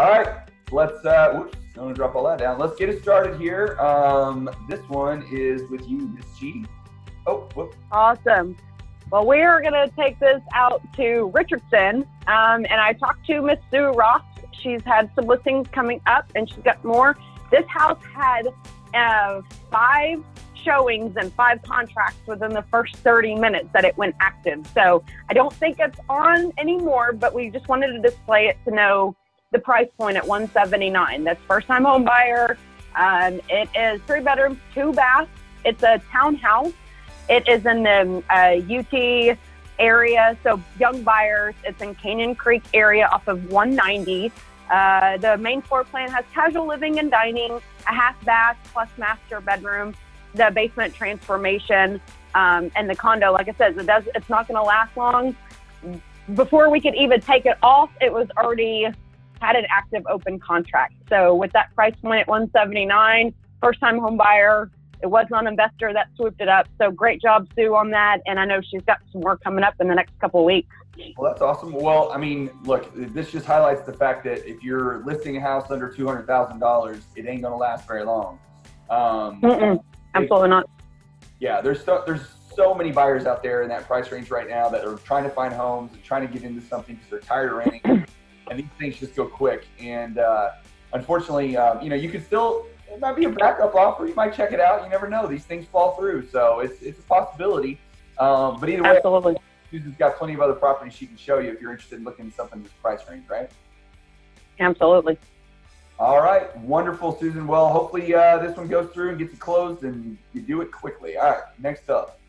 All right, let's. Uh, whoops, I'm gonna drop all that down. Let's get it started here. Um, this one is with you, Miss G. Oh, whoop. Awesome. Well, we are going to take this out to Richardson. Um, and I talked to Miss Sue Ross. She's had some listings coming up and she's got more. This house had uh, five showings and five contracts within the first 30 minutes that it went active. So I don't think it's on anymore, but we just wanted to display it to know the price point at 179. That's first time home buyer. Um, it is three bedrooms, two baths. It's a townhouse. It is in the uh, UT area, so young buyers. It's in Canyon Creek area off of 190. Uh, the main floor plan has casual living and dining, a half bath plus master bedroom, the basement transformation, um, and the condo. Like I said, it does. It's not going to last long. Before we could even take it off, it was already had an active open contract. So with that price point at 179, first time home buyer, it was not an investor that swooped it up. So great job, Sue, on that. And I know she's got some more coming up in the next couple of weeks. Well, that's awesome. Well, I mean, look, this just highlights the fact that if you're listing a house under two hundred thousand dollars, it ain't gonna last very long. Um, Mm-mm, absolutely not. Yeah, there's so, there's so many buyers out there in that price range right now that are trying to find homes and trying to get into something because they're tired of renting, and these things just go quick. And uh, unfortunately, um, you know, you can still it might be a backup offer. You might check it out. You never know; these things fall through, so it's it's a possibility. Um, but either way, absolutely. Susan's got plenty of other properties she can show you if you're interested in looking at something in this price range, right? Absolutely. All right, wonderful, Susan. Well, hopefully uh, this one goes through and gets it closed, and you do it quickly. All right, next up.